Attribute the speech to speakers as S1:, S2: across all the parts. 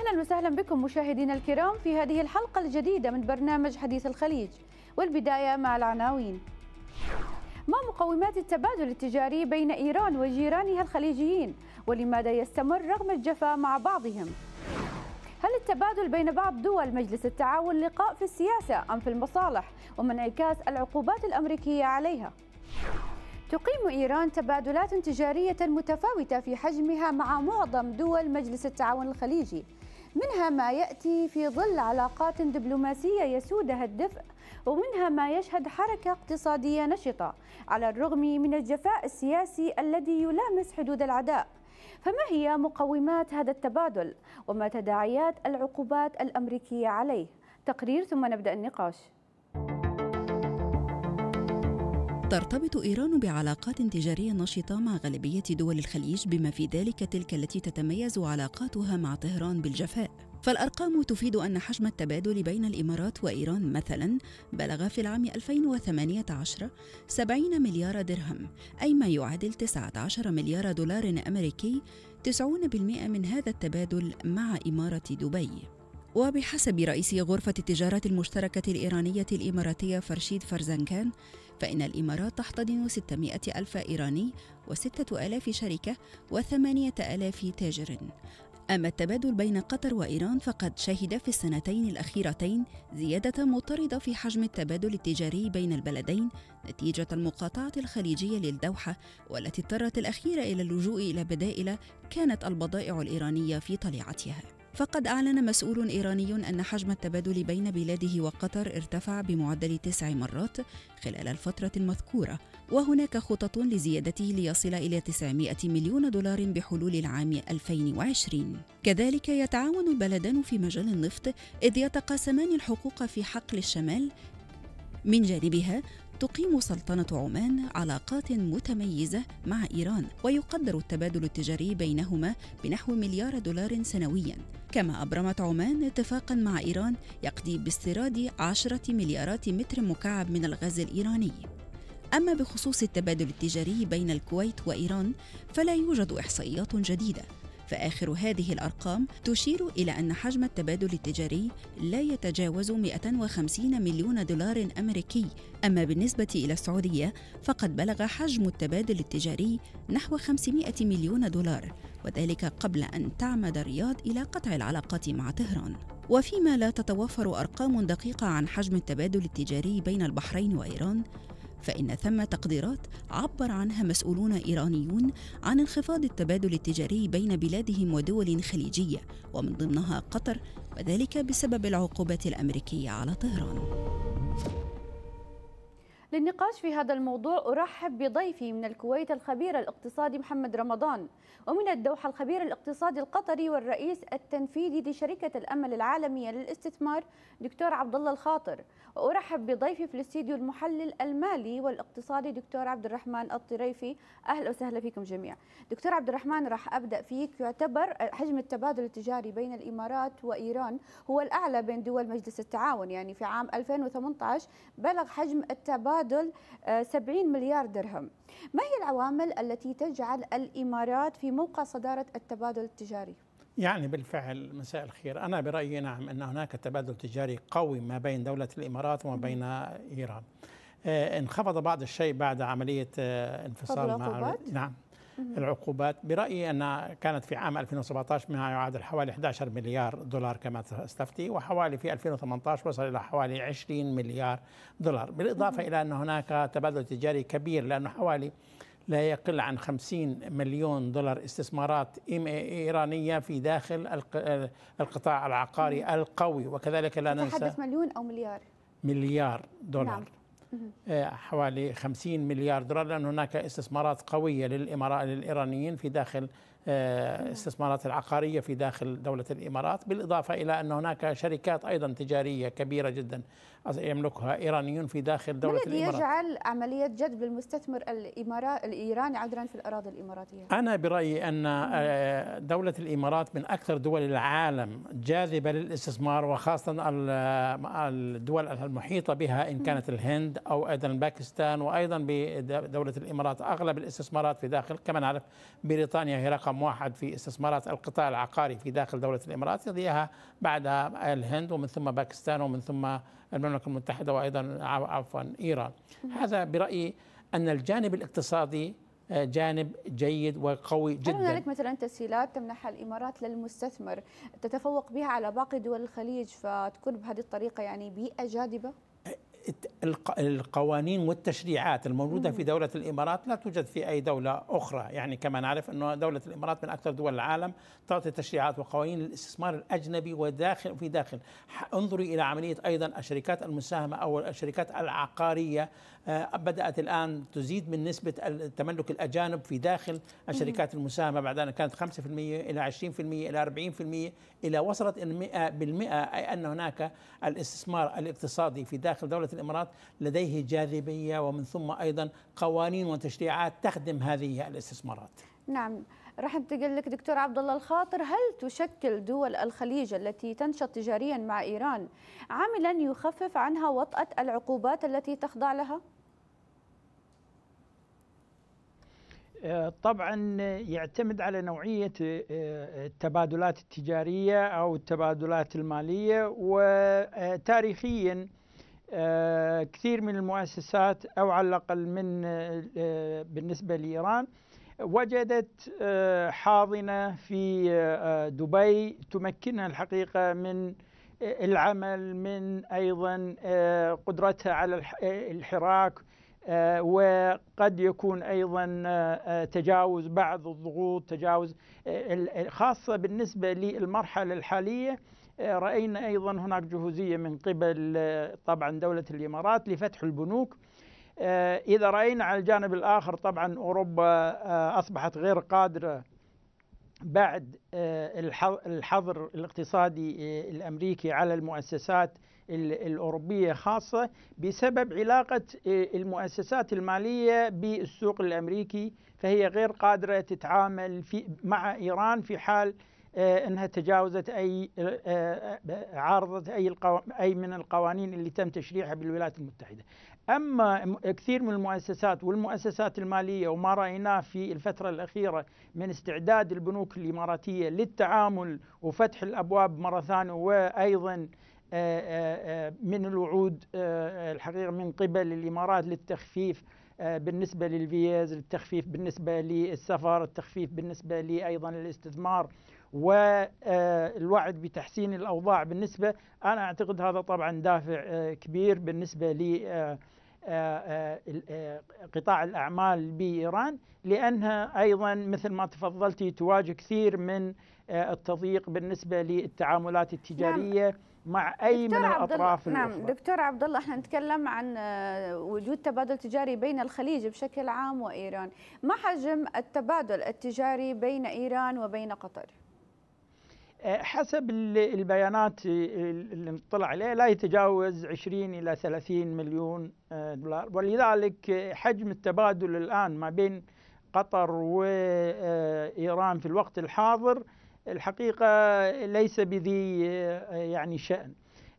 S1: أهلا وسهلا بكم مشاهدينا الكرام في هذه الحلقة الجديدة من برنامج حديث الخليج والبداية مع العناوين. ما مقومات التبادل التجاري بين إيران وجيرانها الخليجيين؟ ولماذا يستمر رغم الجفاء مع بعضهم؟ هل التبادل بين بعض دول مجلس التعاون لقاء في السياسة أم في المصالح؟ ومن انعكاس العقوبات الأمريكية عليها. تقيم إيران تبادلات تجارية متفاوتة في حجمها مع معظم دول مجلس التعاون الخليجي. منها ما يأتي في ظل علاقات دبلوماسية يسودها الدفء ومنها ما يشهد حركة اقتصادية نشطة على الرغم من الجفاء السياسي الذي يلامس حدود العداء. فما هي مقومات هذا التبادل؟ وما تداعيات العقوبات الأمريكية عليه؟ تقرير ثم نبدأ النقاش.
S2: ترتبط إيران بعلاقات تجارية نشطة مع غالبية دول الخليج بما في ذلك تلك التي تتميز علاقاتها مع طهران بالجفاء. فالأرقام تفيد أن حجم التبادل بين الإمارات وإيران مثلا بلغ في العام 2018 70 مليار درهم أي ما يعادل 19 مليار دولار أمريكي 90% من هذا التبادل مع إمارة دبي. وبحسب رئيس غرفة التجارة المشتركة الإيرانية الإماراتية فرشيد فرزنكان فإن الإمارات تحتضن 600 ألف إيراني وستة ألاف شركة وثمانية ألاف تاجر. أما التبادل بين قطر وإيران فقد شهد في السنتين الأخيرتين زيادة مضطردة في حجم التبادل التجاري بين البلدين نتيجة المقاطعة الخليجية للدوحة والتي اضطرت الأخيرة إلى اللجوء إلى بدائل كانت البضائع الإيرانية في طليعتها. فقد أعلن مسؤول إيراني أن حجم التبادل بين بلاده وقطر ارتفع بمعدل تسع مرات خلال الفترة المذكورة وهناك خطط لزيادته ليصل إلى 900 مليون دولار بحلول العام 2020 كذلك يتعاون البلدان في مجال النفط إذ يتقاسمان الحقوق في حقل الشمال من جانبها تقيم سلطنة عمان علاقات متميزة مع إيران ويقدر التبادل التجاري بينهما بنحو مليار دولار سنويا. كما أبرمت عمان اتفاقا مع إيران يقضي باستيراد عشرة مليارات متر مكعب من الغاز الإيراني. أما بخصوص التبادل التجاري بين الكويت وإيران فلا يوجد إحصائيات جديدة. فآخر هذه الأرقام تشير إلى أن حجم التبادل التجاري لا يتجاوز 150 مليون دولار أمريكي. أما بالنسبة إلى السعودية فقد بلغ حجم التبادل التجاري نحو 500 مليون دولار وذلك قبل أن تعمد الرياض إلى قطع العلاقات مع طهران. وفيما لا تتوفر أرقام دقيقة عن حجم التبادل التجاري بين البحرين وإيران فإن ثم تقديرات عبر عنها مسؤولون إيرانيون عن انخفاض التبادل التجاري بين بلادهم ودول خليجية ومن ضمنها قطر وذلك بسبب العقوبات الأمريكية على طهران.
S1: للنقاش في هذا الموضوع أرحب بضيفي من الكويت الخبير الاقتصادي محمد رمضان ومن الدوحة الخبير الاقتصادي القطري والرئيس التنفيذي لشركة الأمل العالمية للاستثمار دكتور عبد الله الخاطر وأرحب بضيفي في الاستديو المحلل المالي والاقتصادي دكتور عبد الرحمن الطريفي أهلا وسهلا فيكم جميعا. دكتور عبد الرحمن راح أبدأ فيك. يعتبر حجم التبادل التجاري بين الإمارات وإيران هو الأعلى بين دول مجلس التعاون يعني في عام 2018 بلغ حجم التبادل 70 مليار درهم. ما هي العوامل التي تجعل الإمارات في موقع صدارة التبادل التجاري؟
S3: يعني بالفعل مساء الخير. أنا برأيي نعم أن هناك تبادل تجاري قوي ما بين دولة الإمارات وما بين إيران. آه انخفض بعض الشيء بعد عملية آه انفصال
S1: مع
S3: نعم. العقوبات. برأيي أنها كانت في عام 2017 ما يعادل حوالي 11 مليار دولار كما استفتي وحوالي في 2018 وصل إلى حوالي 20 مليار دولار. بالإضافة إلى أن هناك تبادل تجاري كبير لأنه حوالي لا يقل عن 50 مليون دولار استثمارات إيرانية في داخل القطاع العقاري القوي. وكذلك لا ننسى
S1: تحدث مليون أو مليار.
S3: مليار دولار. نعم. حوالي 50 مليار دولار لأن هناك استثمارات قوية للإمارات للإيرانيين في داخل استثمارات العقارية في داخل دولة الإمارات بالإضافة إلى أن هناك شركات أيضا تجارية كبيرة جدا يملكها إيرانيون في داخل دولة
S1: الذي
S3: الإمارات.
S1: يجعل عملية جذب المستثمر الإيراني عذرا في الأراضي الإماراتية؟
S3: أنا برأيي أن دولة الإمارات من أكثر دول العالم جاذبة للاستثمار وخاصة الدول المحيطة بها إن كانت الهند أو أيضا باكستان وأيضا بدولة الإمارات أغلب الاستثمارات في داخل كما نعرف بريطانيا هي رقم رقم واحد في استثمارات القطاع العقاري في داخل دولة الإمارات يليها بعدها الهند ومن ثم باكستان ومن ثم المملكة المتحدة وأيضا عفوا إيران هذا برأيي أن الجانب الاقتصادي آه، جانب جيد وقوي جدا
S1: هل هنالك مثلا تسهيلات تمنحها الإمارات للمستثمر تتفوق بها على باقي دول الخليج فتكون بهذه الطريقة يعني بيئه جاذبه؟
S3: القوانين والتشريعات الموجودة في دولة الإمارات لا توجد في أي دولة أخرى. يعني كما نعرف أن دولة الإمارات من أكثر دول العالم تعطي تشريعات وقوانين للاستثمار الأجنبي وداخل في داخل. انظري إلى عملية أيضا الشركات المساهمة أو الشركات العقارية. آه، بدأت الآن تزيد من نسبة التملك الأجانب في داخل الشركات المساهمة. بعد أن كانت 5% إلى 20% إلى 40% إلى وصلت 100% أي أن هناك الاستثمار الاقتصادي في داخل دولة الإمارات لديه جاذبية ومن ثم أيضا قوانين وتشريعات تخدم هذه الاستثمارات.
S1: نعم. راح انتقل لك دكتور عبد الله الخاطر. هل تشكل دول الخليج التي تنشط تجاريا مع إيران عاملا يخفف عنها وطأة العقوبات التي تخضع لها؟
S4: آه، طبعا يعتمد على نوعية آه، التبادلات التجارية أو التبادلات المالية وتاريخيا آه، كثير من المؤسسات أو على الأقل من بالنسبة لإيران وجدت حاضنة في دبي تمكنها الحقيقة من العمل من أيضا قدرتها على الحراك آه، وقد يكون أيضا آه، آه، تجاوز بعض الضغوط تجاوز خاصة بالنسبة للمرحلة الحالية رأينا أيضا هناك جهوزية من قبل طبعا دولة الإمارات لفتح البنوك. إذا رأينا على الجانب الآخر طبعا أوروبا أصبحت غير قادرة بعد الحظر الاقتصادي الأمريكي على المؤسسات الأوروبية خاصة بسبب علاقة آه، المؤسسات المالية بالسوق الأمريكي. فهي غير قادرة تتعامل مع إيران في حال آه، إنها تجاوزت أي آه، عارضت أي أي من القوانين اللي تم تشريعها بالولايات المتحدة. أما كثير من المؤسسات والمؤسسات المالية وما رأيناه في الفترة الأخيرة من استعداد البنوك الإماراتية للتعامل وفتح الأبواب مرة ثانية وأيضا آه، آه، آه، من الوعود الحقيقة من قبل الإمارات للتخفيف بالنسبة للفيز التخفيف بالنسبة للسفر التخفيف بالنسبة لي أيضا للاستثمار والوعد بتحسين الأوضاع بالنسبة أنا أعتقد هذا طبعا دافع كبير بالنسبة ل قطاع الأعمال بإيران لأنها أيضا مثل ما تفضلتي تواجه كثير من التضييق بالنسبة للتعاملات التجارية نعم. مع أي من الأطراف
S1: نعم الأخرى. دكتور عبد الله إحنا نتكلم عن وجود تبادل تجاري بين الخليج بشكل عام وإيران. ما حجم التبادل التجاري بين إيران وبين قطر؟
S4: آه، حسب البيانات اللي نطلع عليها لا يتجاوز 20 إلى 30 مليون آه، دولار. ولذلك حجم التبادل الآن ما بين قطر وايران في الوقت الحاضر الحقيقة ليس بذي يعني شأن.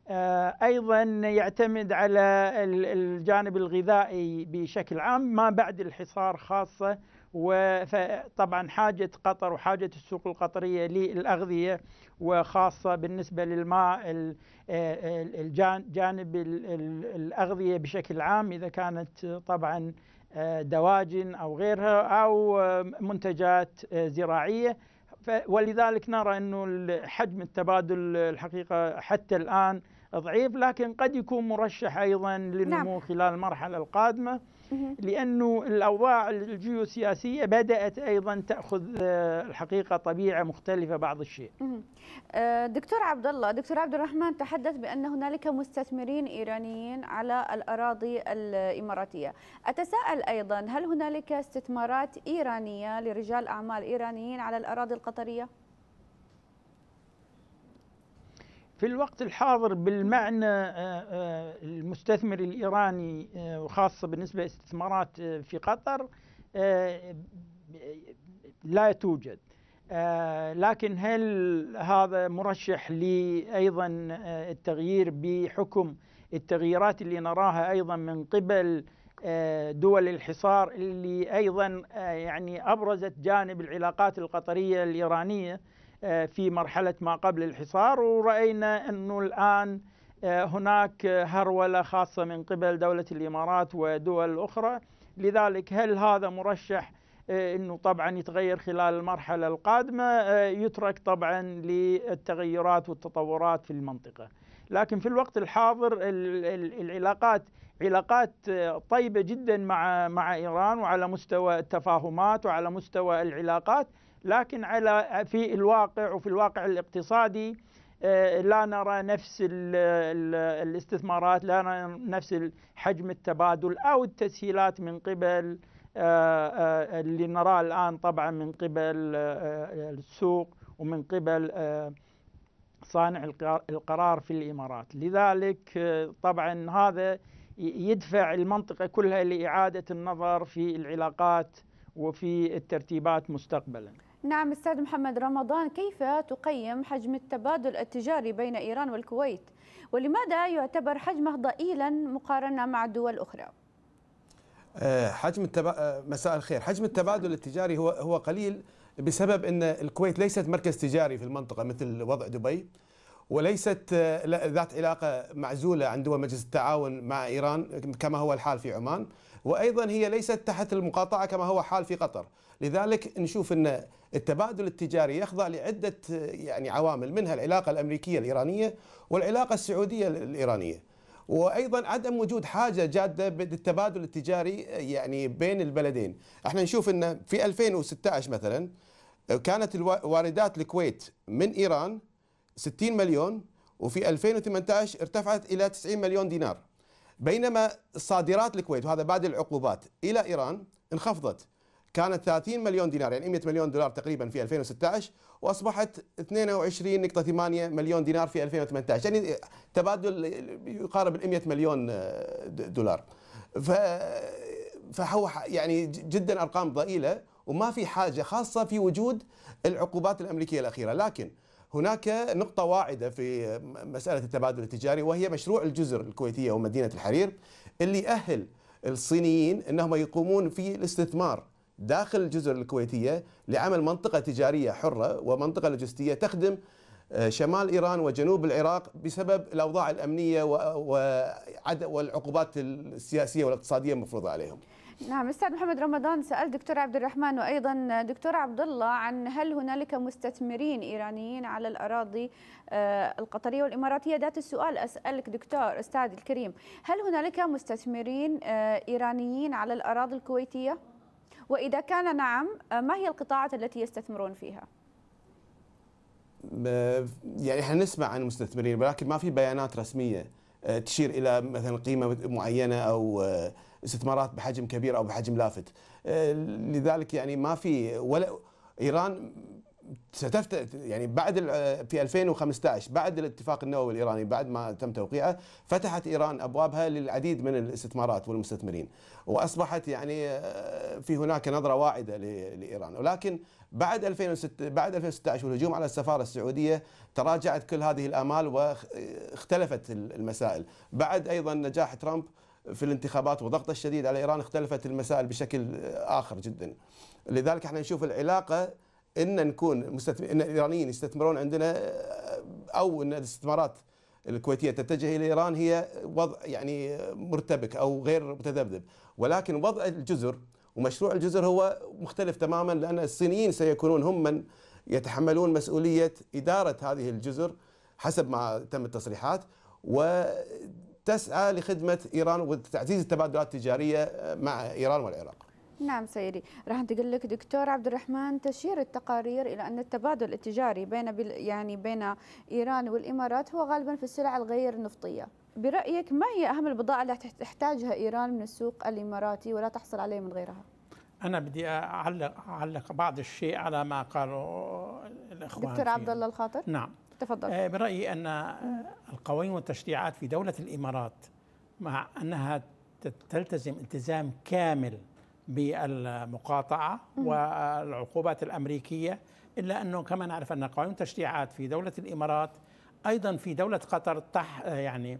S4: آه، أيضا يعتمد على الجانب الغذائي بشكل عام ما بعد الحصار خاصة وطبعا حاجة قطر وحاجة السوق القطرية للأغذية وخاصة بالنسبة للماء الجانب الأغذية بشكل عام إذا كانت طبعا آه، دواجن أو غيرها أو منتجات آه، زراعية. ولذلك نرى إنه حجم التبادل الحقيقة حتى الآن ضعيف لكن قد يكون مرشح أيضا للنمو نعم. خلال المرحلة القادمة لأنه الأوضاع الجيوسياسية بدأت أيضا تأخذ آه، الحقيقة طبيعة مختلفة بعض الشيء.
S1: آه، دكتور عبد الله، دكتور عبد الرحمن تحدث بأن هنالك مستثمرين إيرانيين على الأراضي الإماراتية. أتساءل أيضا هل هنالك استثمارات إيرانية لرجال أعمال إيرانيين على الأراضي القطرية؟
S4: في الوقت الحاضر بالمعنى آه، آه، المستثمر الإيراني آه، وخاصة بالنسبة لاستثمارات في قطر لا توجد. لكن هل هذا مرشح لي أيضا التغيير بحكم التغييرات اللي نراها أيضا من قبل دول الحصار اللي أيضا يعني أبرزت جانب العلاقات القطرية الإيرانية؟ في مرحلة ما قبل الحصار ورأينا انه الآن هناك هرولة خاصة من قبل دولة الإمارات ودول أخرى. لذلك هل هذا مرشح؟ إنه طبعا يتغير خلال المرحلة القادمة. يترك طبعا للتغيرات والتطورات في المنطقة. لكن في الوقت الحاضر العلاقات علاقات طيبة جدا مع مع إيران وعلى مستوى التفاهمات وعلى مستوى العلاقات. لكن على في الواقع وفي الواقع الاقتصادي لا نرى نفس الاستثمارات لا نرى نفس حجم التبادل أو التسهيلات من قبل اللي نراه الآن طبعا من قبل السوق ومن قبل صانع القرار في الإمارات. لذلك طبعا هذا يدفع المنطقة كلها لإعادة النظر في العلاقات وفي الترتيبات مستقبلا.
S1: نعم أستاذ محمد رمضان كيف تقيم حجم التبادل التجاري بين إيران والكويت؟ ولماذا يعتبر حجمه ضئيلا مقارنة مع الدول الأخرى؟
S5: حجم التبا... مساء الخير. حجم التبادل التجاري هو هو قليل بسبب إن الكويت ليست مركز تجاري في المنطقة مثل وضع دبي وليست ذات علاقة معزولة عن دول مجلس التعاون مع إيران كما هو الحال في عمان وأيضا هي ليست تحت المقاطعة كما هو حال في قطر. لذلك نشوف إن التبادل التجاري يخضع لعدة يعني عوامل منها العلاقة الأمريكية الإيرانية والعلاقة السعودية الإيرانية. وأيضا عدم وجود حاجة جادة بالتبادل التجاري يعني بين البلدين. إحنا نشوف إن في 2016 مثلا كانت واردات الكويت من إيران 60 مليون وفي 2018 ارتفعت إلى 90 مليون دينار. بينما صادرات الكويت وهذا بعد العقوبات إلى إيران انخفضت. كانت 30 مليون دينار يعني 100 مليون دولار تقريبا في 2016 وأصبحت 22.8 مليون دينار في 2018 يعني تبادل يقارب ال 100 مليون دولار. ف فهو يعني جدا أرقام ضئيلة وما في حاجة خاصة في وجود العقوبات الأمريكية الأخيرة. لكن هناك نقطة واعدة في مسألة التبادل التجاري وهي مشروع الجزر الكويتية ومدينة الحرير اللي يأهل الصينيين إنهم يقومون في الاستثمار داخل الجزر الكويتية لعمل منطقة تجارية حرة ومنطقة لوجستية تخدم شمال إيران وجنوب العراق بسبب الأوضاع الأمنية والعقوبات السياسية والاقتصادية المفروضة عليهم.
S1: نعم أستاذ محمد رمضان سأل دكتور عبد الرحمن وأيضا دكتور عبد الله عن هل هنالك مستثمرين إيرانيين على الأراضي القطرية والإماراتية ذات السؤال أسألك دكتور أستاذ الكريم هل هنالك مستثمرين إيرانيين على الأراضي الكويتية وإذا كان نعم ما هي القطاعات التي يستثمرون فيها؟
S5: يعني إحنا نسمع عن مستثمرين ولكن ما في بيانات رسمية تشير إلى مثلا قيمة معينة أو استثمارات بحجم كبير أو بحجم لافت. لذلك يعني ما في ولا إيران ستفتح يعني بعد في 2015 بعد الاتفاق النووي الإيراني بعد ما تم توقيعه فتحت إيران أبوابها للعديد من الاستثمارات والمستثمرين. وأصبحت يعني في هناك نظرة واعدة لإيران. ولكن بعد 2006 بعد 2016 والهجوم على السفارة السعودية تراجعت كل هذه الآمال واختلفت المسائل. بعد أيضا نجاح ترامب في الانتخابات وضغطه الشديد على إيران اختلفت المسائل بشكل آخر جدا. لذلك إحنا نشوف العلاقة إن نكون مستثمر إن الإيرانيين يستثمرون عندنا أو إن الاستثمارات الكويتية تتجه إلى إيران هي وضع يعني مرتبك أو غير متذبذب ولكن وضع الجزر ومشروع الجزر هو مختلف تماما لأن الصينيين سيكونون هم من يتحملون مسؤولية إدارة هذه الجزر حسب ما تم التصريحات وتسعى لخدمة إيران وتعزيز التبادلات التجارية مع إيران والعراق.
S1: نعم سيدي. راح انتقل لك دكتور عبد الرحمن تشير التقارير إلى أن التبادل التجاري بين يعني بين إيران والإمارات هو غالبا في السلع الغير نفطية. برأيك ما هي أهم البضائع التي تحتاجها إيران من السوق الإماراتي ولا تحصل عليه من غيرها؟
S3: أنا بدي اعلق أعلق بعض الشيء على ما قالوا الإخوان
S1: دكتور عبد الله الخاطر؟
S3: نعم.
S1: تفضل.
S3: برأيي أن القوانين والتشريعات في دولة الإمارات مع أنها تلتزم التزام كامل بالمقاطعة والعقوبات الأمريكية إلا أنه كما نعرف أن قوانين التشريعات في دولة الإمارات أيضا في دولة قطر تح يعني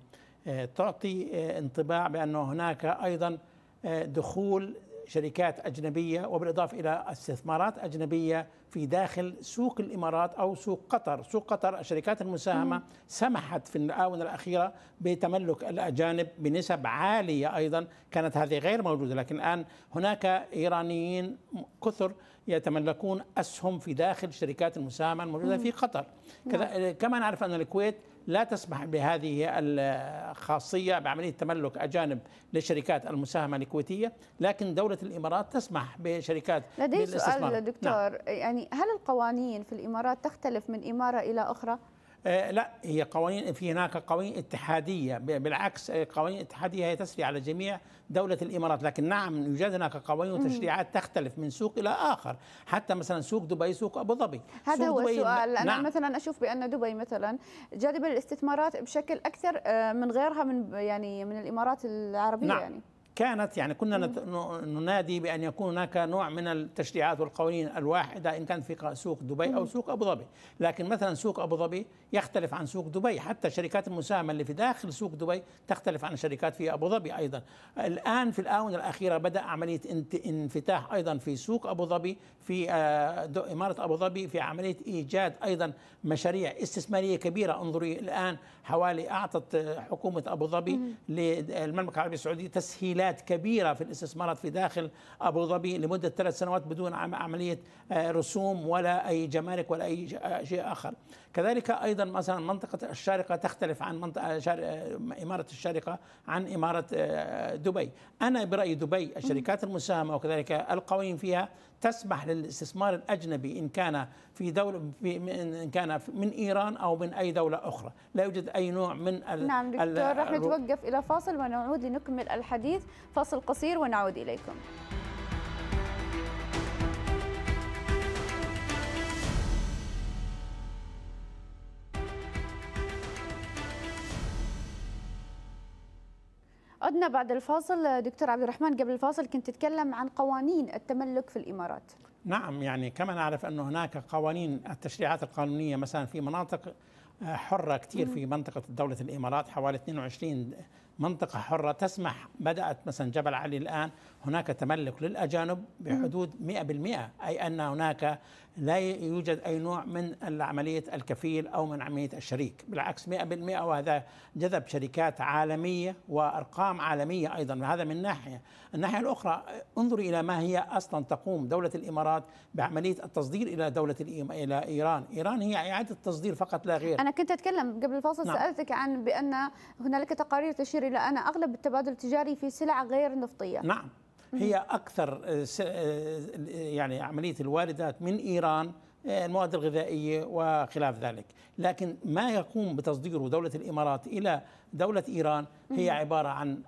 S3: تعطي انطباع بأنه هناك أيضا دخول شركات أجنبية وبالإضافة إلى استثمارات أجنبية في داخل سوق الإمارات أو سوق قطر سوق قطر الشركات المساهمة مم. سمحت في الآونة الأخيرة بتملك الأجانب بنسب عالية أيضا كانت هذه غير موجودة لكن الآن هناك إيرانيين كثر يتملكون أسهم في داخل شركات المساهمة الموجودة مم. في قطر نعم. كما نعرف أن الكويت لا تسمح بهذه الخاصية بعملية تملك أجانب للشركات المساهمة الكويتية لكن دولة الإمارات تسمح بشركات
S1: لدي سؤال دكتور نعم. يعني هل القوانين في الإمارات تختلف من إمارة إلى أخرى؟
S3: آه لا هي قوانين في هناك قوانين اتحادية. بالعكس آه، قوانين اتحادية هي تسري على جميع دولة الإمارات. لكن نعم يوجد هناك قوانين وتشريعات تختلف من سوق إلى آخر. حتى مثلا سوق دبي سوق أبو ظبي.
S1: هذا هو السؤال. أنا نعم. مثلا أشوف بأن دبي مثلا جاذبة للاستثمارات بشكل أكثر آه، من غيرها من يعني من الإمارات العربية نعم. يعني.
S3: كانت يعني كنا ننادي بأن يكون هناك نوع من التشريعات والقوانين الواحدة إن كان في سوق دبي أو سوق أبو ظبي، لكن مثلا سوق أبو ظبي يختلف عن سوق دبي، حتى شركات المساهمة اللي في داخل سوق دبي تختلف عن الشركات في أبو ظبي أيضا. الآن في الآونة الأخيرة بدأ عملية انفتاح أيضا في سوق أبو ظبي في آه، إمارة أبو ظبي في عملية إيجاد أيضا مشاريع استثمارية كبيرة. انظري الآن حوالي أعطت حكومة أبو ظبي للمملكه العربية السعودية تسهيلات كبيرة في الاستثمارات في داخل أبو ظبي لمدة ثلاث سنوات بدون عملية آه، رسوم ولا أي جمارك ولا أي شيء آخر. كذلك أيضا مثلا منطقة الشارقة تختلف عن منطقة آه، إمارة الشارقة عن إمارة دبي. أنا برأيي دبي الشركات المساهمة وكذلك القوانين فيها تسمح للاستثمار الأجنبي إن كان في دولة في إن كان من إيران أو من أي دولة أخرى، لا يوجد أي نوع من
S1: ال نعم دكتور راح نتوقف إلى فاصل ونعود لنكمل الحديث، فاصل قصير ونعود إليكم. عدنا بعد الفاصل. دكتور عبد الرحمن قبل الفاصل كنت تتكلم عن قوانين التملك في الإمارات.
S3: نعم يعني كما نعرف أن هناك قوانين التشريعات القانونية مثلا في مناطق حرة كثير في منطقة دولة الإمارات حوالي 22 منطقة حرة تسمح بدأت مثلا جبل علي الآن هناك تملك للأجانب بحدود 100% أي أن هناك لا يوجد أي نوع من عملية الكفيل أو من عملية الشريك بالعكس 100% وهذا جذب شركات عالمية وأرقام عالمية أيضا وهذا من ناحية. الناحية الأخرى انظري إلى ما هي أصلا تقوم دولة الإمارات بعملية التصدير إلى دولة إلى إيران. إيران هي إعادة تصدير فقط لا غير.
S1: أنا كنت أتكلم قبل الفاصل نعم. سألتك عن بأن هنالك تقارير تشير إلى أن أغلب التبادل التجاري في سلع غير نفطية.
S3: نعم. هي أكثر آه، آه، يعني عملية الواردات من إيران آه، المواد الغذائية وخلاف ذلك، لكن ما يقوم بتصديره دولة الإمارات إلى دولة إيران هي عبارة عن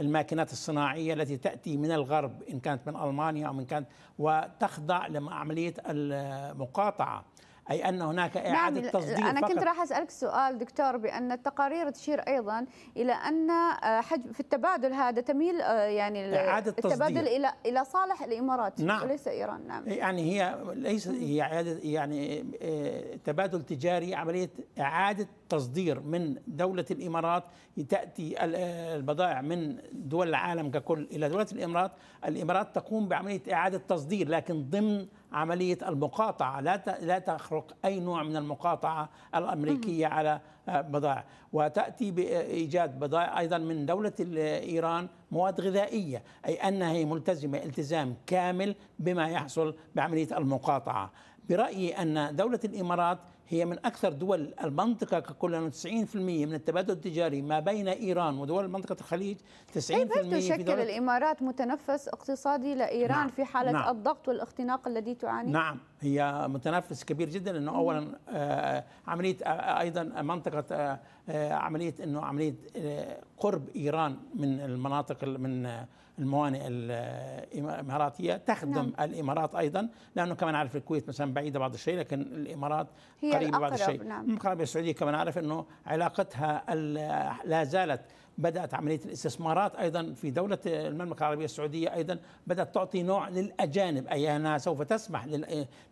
S3: الماكينات الصناعية التي تأتي من الغرب إن كانت من ألمانيا أو من كانت وتخضع لعمليه المقاطعة. أي أن هناك نعم، إعادة نعم تصدير
S1: أنا
S3: فقط.
S1: كنت راح أسألك سؤال دكتور بأن التقارير تشير أيضا إلى أن آه، حجم في التبادل هذا تميل آه، يعني
S3: إعادة
S1: التبادل تصدير. إلى إلى صالح الإمارات
S3: نعم.
S1: وليس إيران نعم
S3: يعني هي ليس هي إعادة يعني آه، تبادل تجاري عملية إعادة تصدير من دولة الإمارات تأتي البضائع من دول العالم ككل إلى دولة الإمارات الإمارات تقوم بعملية إعادة تصدير لكن ضمن عملية المقاطعة. لا لا تخرق أي نوع من المقاطعة الأمريكية على بضائع. وتأتي بإيجاد بضائع أيضا من دولة إيران مواد غذائية أي أنها هي ملتزمة التزام كامل بما يحصل بعملية المقاطعة. برأيي أن دولة الإمارات هي من أكثر دول المنطقة ككل 90% من التبادل التجاري ما بين إيران ودول منطقة الخليج 90% كيف
S1: تشكل الإمارات متنفس اقتصادي لإيران نعم. في حالة نعم. الضغط والاختناق الذي تعاني؟
S3: نعم هي متنفس كبير جدا إنه اولا آه عملية آه أيضا منطقة آه, عملية إنه عملية آه قرب إيران من المناطق من الموانئ الإماراتية تخدم نعم. الإمارات أيضا لأنه كما نعرف الكويت مثلا بعيدة بعض الشيء لكن الإمارات هي قريبة بعض الشيء نعم. العربية السعودية كما نعرف إنه علاقتها لا زالت بدأت عملية الاستثمارات أيضا في دولة المملكة العربية السعودية أيضا بدأت تعطي نوع للأجانب اي انها سوف تسمح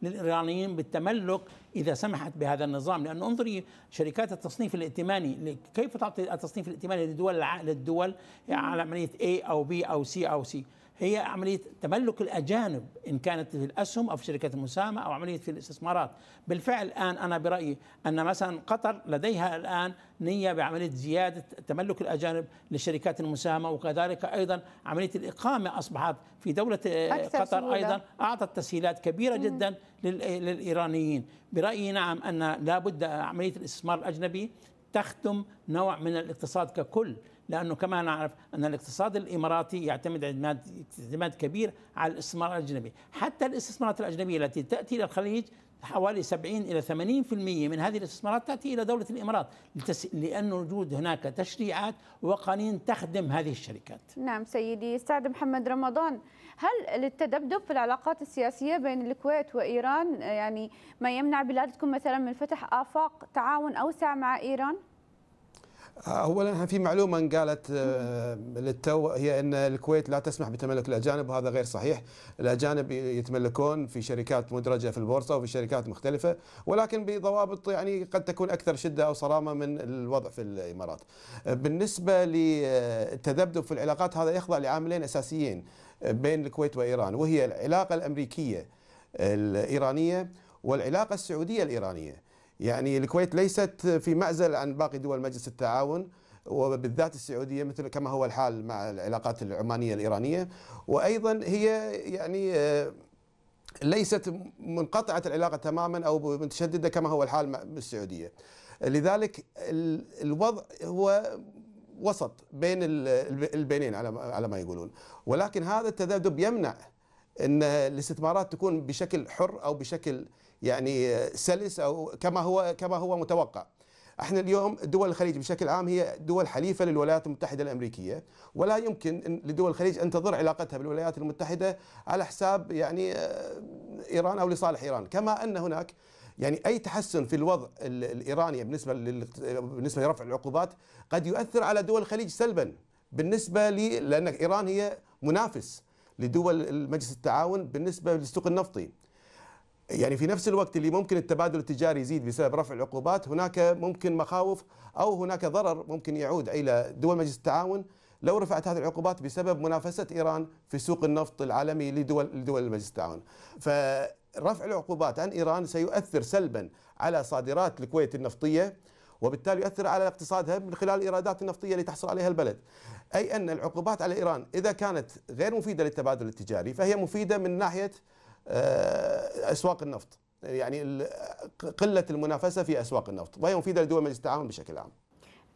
S3: للإيرانيين بالتملك إذا سمحت بهذا النظام. لأنه انظري شركات التصنيف الائتماني كيف تعطي التصنيف الائتماني للدول للدول على عملية A أو B أو C أو C هي عملية تملك الأجانب إن كانت في الأسهم أو في شركات المساهمه أو عملية في الاستثمارات. بالفعل الآن أنا برأيي أن مثلا قطر لديها الآن نية بعملية زيادة تملك الأجانب للشركات المساهمة وكذلك أيضا عملية الإقامة أصبحت في دولة قطر سهولة. أيضا أعطت تسهيلات كبيرة جدا للإيرانيين. برأيي نعم أن لابد عملية الاستثمار الأجنبي تخدم نوع من الاقتصاد ككل. لأنه كما نعرف أن الاقتصاد الإماراتي يعتمد اعتماد كبير على الاستثمار الأجنبي، حتى الاستثمارات الأجنبية التي تأتي إلى الخليج حوالي 70 إلى 80% من هذه الاستثمارات تأتي إلى دولة الإمارات لأن وجود هناك تشريعات وقوانين تخدم هذه الشركات.
S1: نعم سيدي أستاذ محمد رمضان، هل للتذبذب في العلاقات السياسية بين الكويت وإيران يعني ما يمنع بلادكم مثلا من فتح آفاق تعاون أوسع مع إيران؟
S5: اولا في معلومة قالت آه، للتو هي إن الكويت لا تسمح بتملك الأجانب وهذا غير صحيح، الأجانب يتملكون في شركات مدرجة في البورصة وفي شركات مختلفة ولكن بضوابط يعني قد تكون أكثر شدة أو صرامة من الوضع في الإمارات. بالنسبة للتذبذب في العلاقات هذا يخضع لعاملين أساسيين بين الكويت وإيران وهي العلاقة الأمريكية الإيرانية والعلاقة السعودية الإيرانية. يعني الكويت ليست في معزل عن باقي دول مجلس التعاون وبالذات السعودية مثل كما هو الحال مع العلاقات العمانية الإيرانية وأيضا هي يعني آه، ليست منقطعة العلاقة تماما أو متشددة كما هو الحال مع السعودية. لذلك الوضع هو وسط بين البينين على ما يقولون ولكن هذا التذبذب يمنع إن الاستثمارات تكون بشكل حر أو بشكل يعني سلس أو كما هو كما هو متوقع. إحنا اليوم دول الخليج بشكل عام هي دول حليفة للولايات المتحدة الأمريكية ولا يمكن لدول الخليج أن تضر علاقتها بالولايات المتحدة على حساب يعني آه، إيران أو لصالح إيران، كما أن هناك يعني أي تحسن في الوضع الإيراني بالنسبة بالنسبة لرفع العقوبات قد يؤثر على دول الخليج سلبا. بالنسبة لي لأن إيران هي منافس لدول مجلس التعاون بالنسبة للسوق النفطي يعني في نفس الوقت اللي ممكن التبادل التجاري يزيد بسبب رفع العقوبات هناك ممكن مخاوف أو هناك ضرر ممكن يعود إلى دول مجلس التعاون لو رفعت هذه العقوبات بسبب منافسة إيران في سوق النفط العالمي لدول لدول مجلس التعاون. فرفع العقوبات عن إيران سيؤثر سلبا على صادرات الكويت النفطية وبالتالي يؤثر على اقتصادها من خلال الايرادات النفطيه اللي تحصل عليها البلد. أي أن العقوبات على إيران إذا كانت غير مفيدة للتبادل التجاري فهي مفيدة من ناحية أسواق النفط. يعني قلة المنافسة في أسواق النفط وهي مفيدة لدول مجلس التعاون بشكل عام.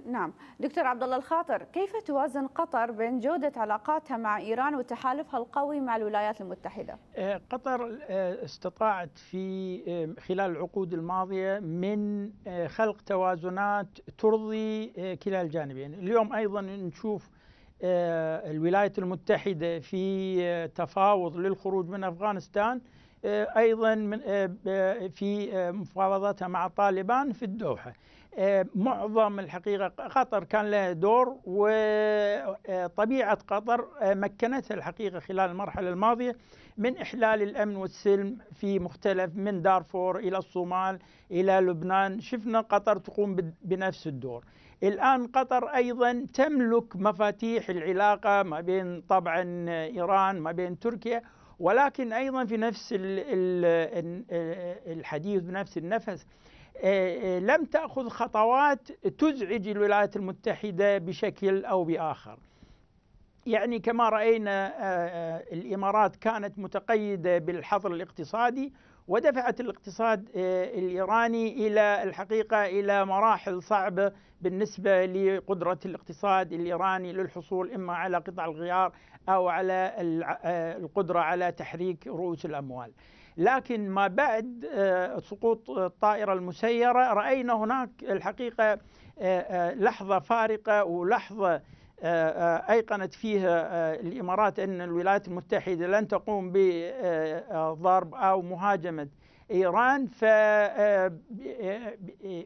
S1: نعم. دكتور عبد الله الخاطر كيف توازن قطر بين جودة علاقاتها مع إيران وتحالفها القوي مع الولايات المتحدة؟
S4: آه، قطر آه، استطاعت في خلال العقود الماضية من خلق توازنات ترضي كلا الجانبين. اليوم أيضا نشوف آه، الولايات المتحدة في آه، تفاوض للخروج من أفغانستان آه، أيضا في مفاوضاتها مع طالبان في الدوحة. معظم الحقيقة قطر كان لها دور وطبيعة قطر مكنتها الحقيقة خلال المرحلة الماضية من إحلال الأمن والسلم في مختلف من دارفور إلى الصومال إلى لبنان. شفنا قطر تقوم بنفس الدور. الآن قطر أيضا تملك مفاتيح العلاقة ما بين طبعا إيران ما بين تركيا ولكن أيضا في نفس الحديث بنفس النفس آه، آه، لم تأخذ خطوات تزعج الولايات المتحدة بشكل أو بآخر. يعني كما رأينا آه، الإمارات كانت متقيدة بالحظر الاقتصادي ودفعت الاقتصاد الإيراني إلى الحقيقة إلى مراحل صعبة بالنسبة لقدرة الاقتصاد الإيراني للحصول إما على قطع الغيار أو على القدرة على تحريك رؤوس الأموال. لكن ما بعد آه، سقوط الطائرة المسيرة رأينا هناك الحقيقة آه، آه، لحظة فارقة ولحظة أيقنت فيها الإمارات أن الولايات المتحدة لن تقوم بضرب أو مهاجمة إيران.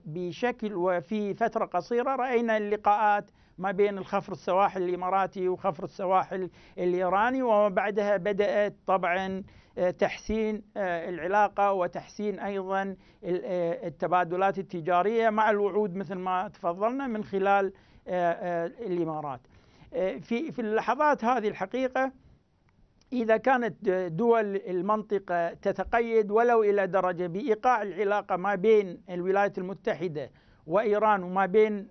S4: بشكل وفي فترة قصيرة رأينا اللقاءات ما بين الخفر السواحل الإماراتي وخفر السواحل الإيراني وما بعدها بدأت طبعا تحسين العلاقة وتحسين أيضا التبادلات التجارية مع الوعود مثل ما تفضلنا من خلال الإمارات. في في اللحظات هذه الحقيقة إذا كانت دول المنطقة تتقيد ولو إلى درجة بإيقاع العلاقة ما بين الولايات المتحدة وإيران وما بين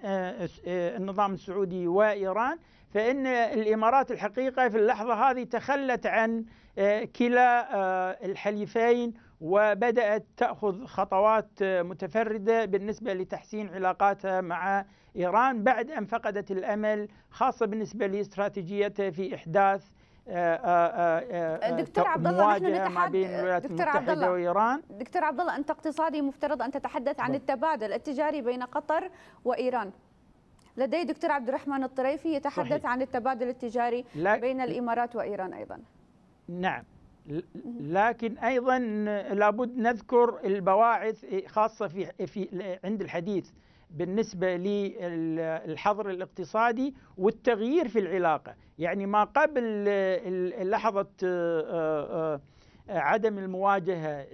S4: النظام السعودي وإيران فإن الإمارات الحقيقة في اللحظة هذه تخلت عن كلا الحليفين وبدأت تأخذ خطوات متفردة بالنسبة لتحسين علاقاتها مع إيران بعد أن فقدت الأمل خاصة بالنسبة لاستراتيجيتها في إحداث
S1: دكتور عبد الله نحن
S4: نتحدث ما بين الولايات
S1: دكتور عبد
S4: المتحدة
S1: الله
S4: وإيران.
S1: دكتور عبد الله أنت اقتصادي مفترض أن تتحدث عن التبادل التجاري بين قطر وإيران. لدي دكتور عبد الرحمن الطريفي يتحدث
S4: صحيح.
S1: عن التبادل التجاري بين الإمارات وإيران أيضا.
S4: نعم. لكن أيضا لابد نذكر البواعث خاصة في في عند الحديث بالنسبة للحظر الاقتصادي والتغيير في العلاقة، يعني ما قبل لحظة آه، آه، عدم المواجهة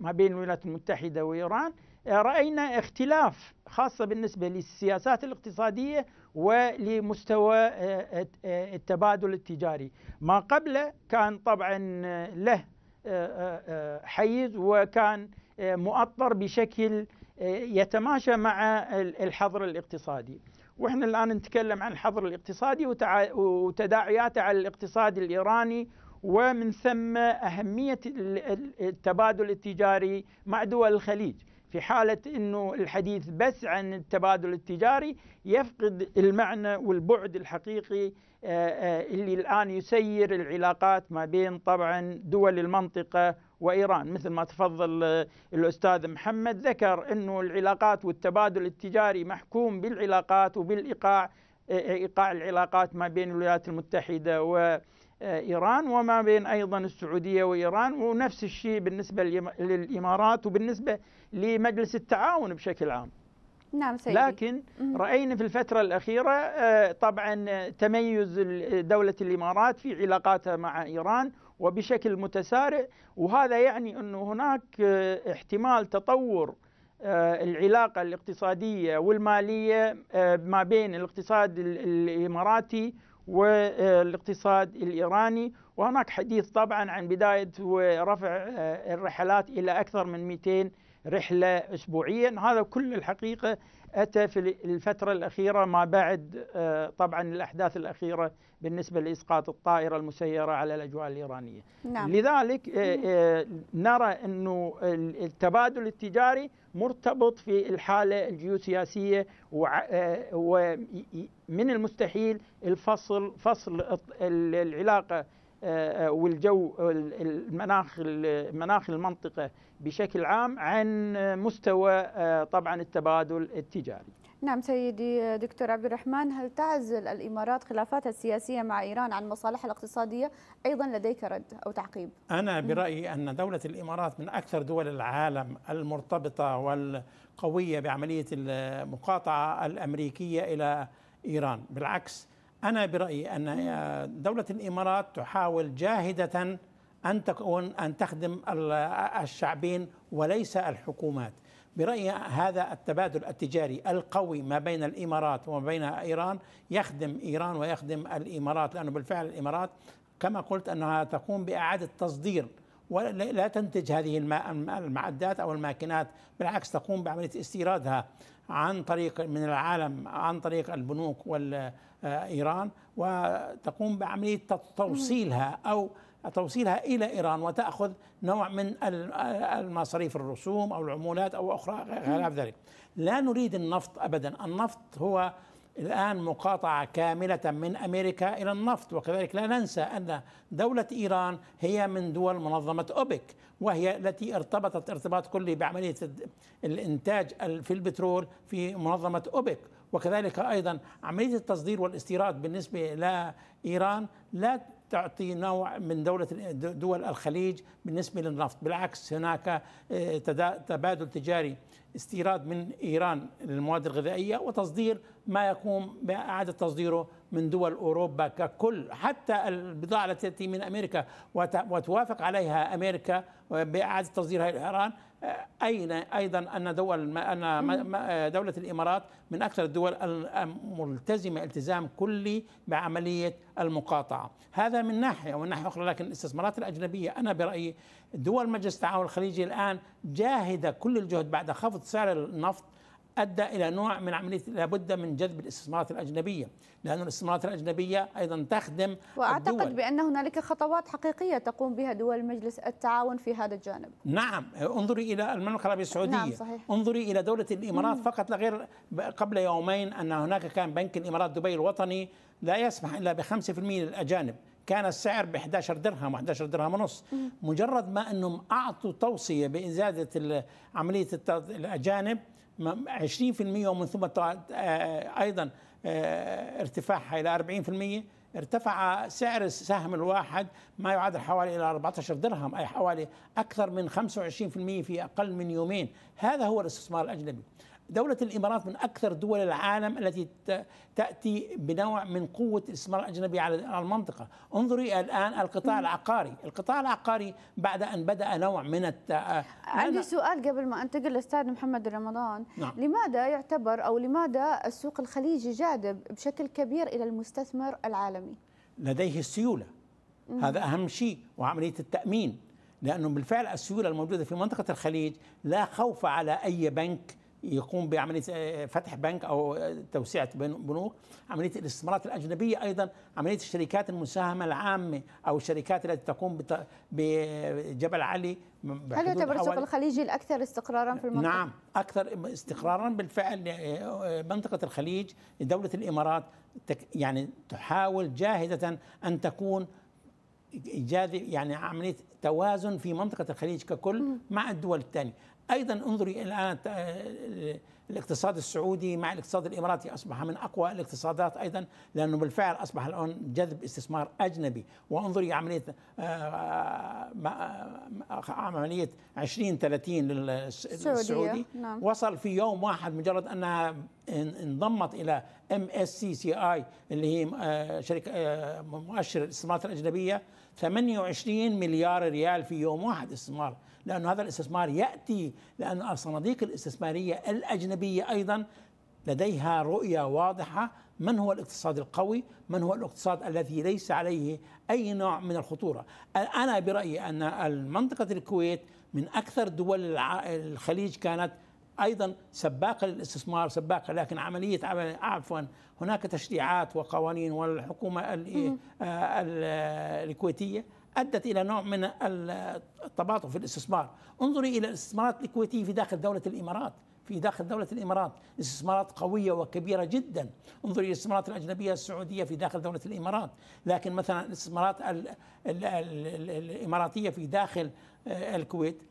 S4: ما بين الولايات المتحدة وإيران رأينا اختلاف خاصة بالنسبة للسياسات الاقتصادية ولمستوى آه، آه، التبادل التجاري. ما قبله كان طبعا له آه، آه، آه، حيز وكان آه، مؤطر بشكل آه، يتماشى مع ال- الحظر الاقتصادي. وإحنا الآن نتكلم عن الحظر الاقتصادي وتداعياته على الاقتصاد الإيراني ومن ثم أهمية ال- ال- التبادل التجاري مع دول الخليج. في حالة أنه الحديث بس عن التبادل التجاري يفقد المعنى والبعد الحقيقي آه، آه، اللي الآن يسير العلاقات ما بين طبعا دول المنطقة وإيران. مثل ما تفضل آه، الأستاذ محمد ذكر أنه العلاقات والتبادل التجاري محكوم بالعلاقات وبالإيقاع إيقاع العلاقات ما بين الولايات المتحدة و إيران وما بين أيضا السعودية وإيران ونفس الشيء بالنسبة للإما- للإمارات وبالنسبة لمجلس التعاون بشكل عام
S1: نعم سيدي
S4: لكن
S1: مم.
S4: رأينا في الفترة الأخيرة آه، طبعا آه، تميز ال- دولة الإمارات في علاقاتها مع إيران وبشكل متسارع وهذا يعني انه هناك آه، احتمال تطور آه، العلاقة الاقتصادية والمالية آه، ما بين الاقتصاد ال- الإماراتي والاقتصاد الإيراني. وهناك حديث طبعا عن بداية ورفع آه، الرحلات إلى أكثر من 200 رحلة اسبوعيا. هذا كل الحقيقة أتى في الفترة الأخيرة ما بعد آه، طبعا الأحداث الأخيرة بالنسبة لإسقاط الطائرة المسيرة على الأجواء الإيرانية.
S1: نعم.
S4: لذلك آه، آه، نرى أنه ال- التبادل التجاري مرتبط في الحالة الجيوسياسية وع- آه، ومن المستحيل الفصل فصل الط- آه، آه، والجو ال- المناخ المناخ المنطقة بشكل عام عن مستوى آه، طبعا التبادل التجاري.
S1: نعم سيدي دكتور عبد الرحمن هل تعزل الإمارات خلافاتها السياسية مع إيران عن مصالحها الاقتصادية أيضا لديك رد أو تعقيب؟
S3: أنا برأيي أن دولة الإمارات من أكثر دول العالم المرتبطة والقوية بعملية المقاطعة الأمريكية إلى إيران. بالعكس أنا برأيي أن دولة الإمارات تحاول جاهدة أن تكون أن تخدم ال- الشعبين وليس الحكومات. برأيي هذا التبادل التجاري القوي ما بين الإمارات وما بين إيران يخدم إيران ويخدم الإمارات لأنه بالفعل الإمارات كما قلت أنها تقوم بإعادة تصدير ولا لا تنتج هذه الم- المعدات أو الماكينات بالعكس تقوم بعملية استيرادها عن طريق من العالم عن طريق البنوك والإيران وتقوم بعملية توصيلها أو توصيلها إلى إيران وتأخذ نوع من ال- المصاريف الرسوم أو العمولات أو أخرى خلاف ذلك. لا نريد النفط أبدا. النفط هو الآن مقاطعة كاملة من أمريكا إلى النفط وكذلك لا ننسى أن دولة إيران هي من دول منظمة أوبك وهي التي ارتبطت ارتباط كلي بعملية الإنتاج في البترول في منظمة أوبك. وكذلك أيضا عملية التصدير والإستيراد بالنسبة لإيران لا تعطي نوع من دولة دول الخليج بالنسبة للنفط. بالعكس هناك آه، تبادل تجاري استيراد من إيران للمواد الغذائية وتصدير ما يقوم بإعادة تصديره من دول أوروبا ككل. حتى البضاعة التي تأتي من أمريكا وتوافق عليها أمريكا بإعادة تصديرها إلى إيران أين أيضا أن دول أن دولة الإمارات من أكثر الدول الملتزمة التزام كلي بعملية المقاطعة. هذا من ناحية ومن ناحية أخرى لكن الاستثمارات الأجنبية أنا برأيي دول مجلس التعاون الخليجي الآن جاهدة كل الجهد بعد خفض سعر النفط أدى إلى نوع من عملية لابد من جذب الاستثمارات الأجنبية، لأن الاستثمارات الأجنبية أيضا تخدم
S1: وأعتقد الدول. بأن هنالك خطوات حقيقية تقوم بها دول مجلس التعاون في هذا الجانب.
S3: نعم، انظري إلى المملكة العربية السعودية، نعم صحيح. انظري إلى دولة الإمارات مم. فقط لا غير قبل يومين أن هناك كان بنك الإمارات دبي الوطني لا يسمح إلا ب 5% للأجانب كان السعر ب 11 درهم 11 درهم ونص مجرد ما أنهم أعطوا توصية بإزادة عملية الأجانب 20% ومن ثم آه، أيضا آه، ارتفاعها إلى 40% ارتفع سعر السهم الواحد ما يعادل حوالي إلى 14 درهم أي حوالي أكثر من 25% في أقل من يومين. هذا هو الاستثمار الأجنبي. دولة الإمارات من أكثر دول العالم التي تأتي بنوع من قوة الاستثمار الأجنبي على المنطقة. انظري الآن القطاع العقاري. القطاع العقاري بعد أن بدأ نوع من الت...
S1: عندي سؤال قبل ما أنتقل للأستاذ محمد رمضان. نعم. لماذا يعتبر أو لماذا السوق الخليجي جاذب بشكل كبير إلى المستثمر العالمي؟
S3: لديه السيولة. مم. هذا أهم شيء وعملية التأمين. لأنه بالفعل السيولة الموجودة في منطقة الخليج لا خوف على أي بنك يقوم بعملية آه، فتح بنك أو توسعه بنوك عملية الاستثمارات الأجنبية أيضا عملية الشركات المساهمة العامة أو الشركات التي تقوم بجبل علي
S1: هل يعتبر السوق الخليجي الأكثر استقرارا في المنطقة؟
S3: نعم أكثر استقرارا بالفعل آه، منطقة الخليج دولة الإمارات يعني تحاول جاهده أن تكون إيجاد يعني عملية توازن في منطقة الخليج ككل مع الدول الثانية أيضا انظري الآن الاقتصاد السعودي مع الاقتصاد الإماراتي أصبح من أقوى الاقتصادات أيضا لأنه بالفعل أصبح الآن جذب استثمار أجنبي. وانظري عملية آه، آه، عملية 20 30 للسعودي. نعم. وصل في يوم واحد مجرد أنها انضمت إلى ام اس سي سي اي اللي هي آه، شركة مؤشر الاستثمارات الأجنبية. 28 مليار ريال في يوم واحد استثمار. لأن هذا الاستثمار يأتي لأن الصناديق الاستثمارية الأجنبية أيضا لديها رؤية واضحة. من هو الاقتصاد القوي؟ من هو الاقتصاد الذي ليس عليه أي نوع من الخطورة؟ أنا برأيي أن منطقة الكويت من أكثر دول الخليج كانت أيضا سباقة للاستثمار سباقة لكن عملية عفوا هناك تشريعات وقوانين والحكومة الكويتية. أدت إلى نوع من التباطؤ في الاستثمار. انظري إلى الاستثمارات الكويتية في داخل دولة الإمارات. في داخل دولة الإمارات استثمارات قوية وكبيرة جدا. انظري الاستثمارات الأجنبية السعودية في داخل دولة الإمارات. لكن مثلا الاستثمارات الإماراتية في داخل الكويت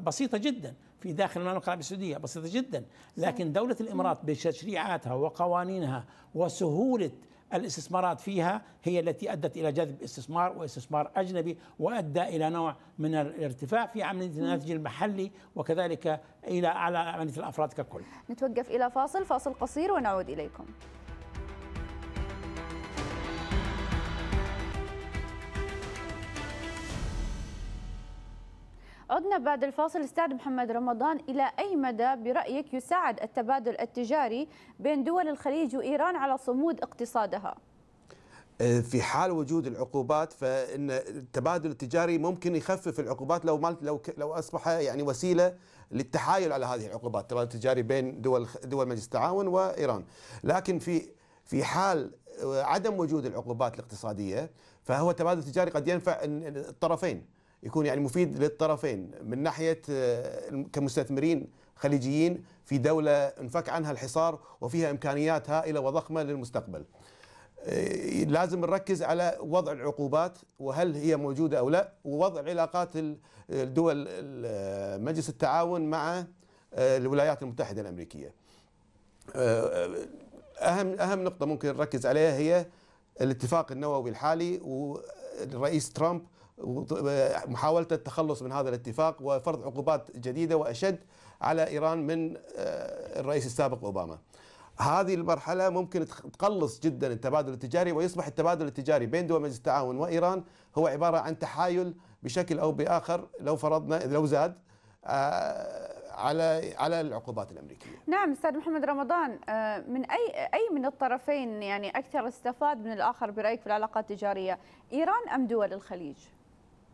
S3: بسيطة جدا. في داخل المملكة العربية السعودية بسيطة جدا. لكن دولة الإمارات بتشريعاتها وقوانينها وسهولة الاستثمارات فيها هي التي أدت إلى جذب استثمار واستثمار أجنبي وأدى إلى نوع من الارتفاع في عملية الناتج المحلي وكذلك إلى على عملية الأفراد ككل.
S1: نتوقف إلى فاصل، فاصل قصير ونعود إليكم. عدنا بعد الفاصل. أستاذ محمد رمضان إلى أي مدى برأيك يساعد التبادل التجاري بين دول الخليج وإيران على صمود اقتصادها؟
S5: آه، في حال وجود العقوبات فإن التبادل التجاري ممكن يخفف العقوبات لو لو لو أصبح يعني وسيلة للتحايل على هذه العقوبات التبادل التجاري بين دول دول مجلس التعاون وإيران. لكن في في حال عدم وجود العقوبات الاقتصادية فهو تبادل تجاري قد ينفع الطرفين. يكون يعني مفيد للطرفين من ناحية آه، كمستثمرين خليجيين في دولة انفك عنها الحصار وفيها إمكانيات هائلة وضخمة للمستقبل. آه، لازم نركز على وضع العقوبات وهل هي موجودة أو لا ووضع علاقات الدول مجلس التعاون مع آه، الولايات المتحدة الأمريكية. أهم أهم نقطة ممكن نركز عليها هي الاتفاق النووي الحالي والرئيس ترامب محاولة التخلص من هذا الاتفاق وفرض عقوبات جديدة وأشد على إيران من الرئيس السابق أوباما هذه المرحلة ممكن تقلص جدا التبادل التجاري ويصبح التبادل التجاري بين دول مجلس التعاون وإيران هو عبارة عن تحايل بشكل أو بآخر لو فرضنا لو زاد على على العقوبات الأمريكية.
S1: نعم أستاذ محمد رمضان آه، من أي أي من الطرفين يعني أكثر استفاد من الآخر برأيك في العلاقات التجارية؟ إيران أم دول الخليج؟